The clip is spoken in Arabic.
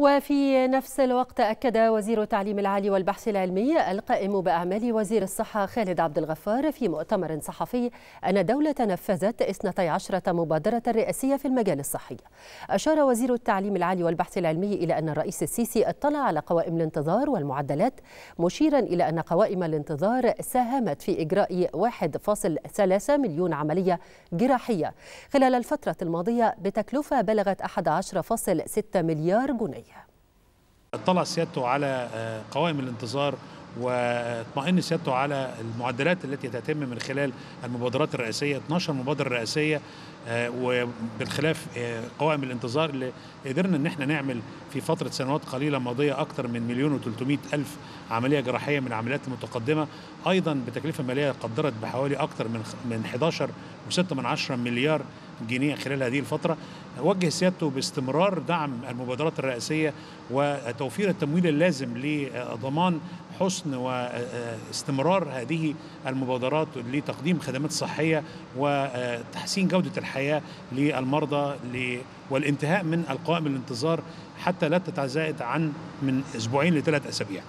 وفي نفس الوقت أكد وزير التعليم العالي والبحث العلمي القائم بأعمال وزير الصحة خالد عبد الغفار في مؤتمر صحفي أن الدولة نفذت 12 مبادرة رئاسية في المجال الصحي. أشار وزير التعليم العالي والبحث العلمي إلى أن الرئيس السيسي اطلع على قوائم الانتظار والمعدلات مشيرا إلى أن قوائم الانتظار ساهمت في إجراء 1.3 مليون عملية جراحية. خلال الفترة الماضية بتكلفة بلغت 11.6 مليار جنيه. اطلع سيادته على قوائم الانتظار واطمئن سيادته على المعدلات التي تتم من خلال المبادرات الرئاسية 12 مبادرة رئاسية وبالخلاف قوائم الانتظار اللي قدرنا إن إحنا نعمل في فترة سنوات قليلة ماضية أكثر من مليون و300 ألف عملية جراحية من العمليات المتقدمة. أيضا بتكلفة مالية قدرت بحوالي أكثر من من 11 و6 من 10 مليار جنيه خلال هذه الفترة. وجه سيادته باستمرار دعم المبادرات الرئاسية وتوفير التمويل اللازم لضمان حسن واستمرار هذه المبادرات لتقديم خدمات صحية وتحسين جودة الحياة للمرضى والانتهاء من القوائم الانتظار حتى لا تتزايد عن من أسبوعين لثلاث أسابيع.